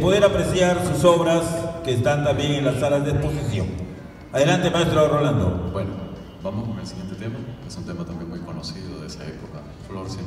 poder apreciar sus obras que están también en las salas de exposición. Adelante, maestro Rolando. Bueno, vamos con el siguiente tema, que es un tema también muy conocido de esa época, Flor sin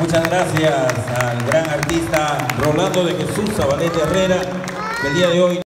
Muchas gracias. Al gran artista Rolando de Jesús Zabaleta Herrera, que el día de hoy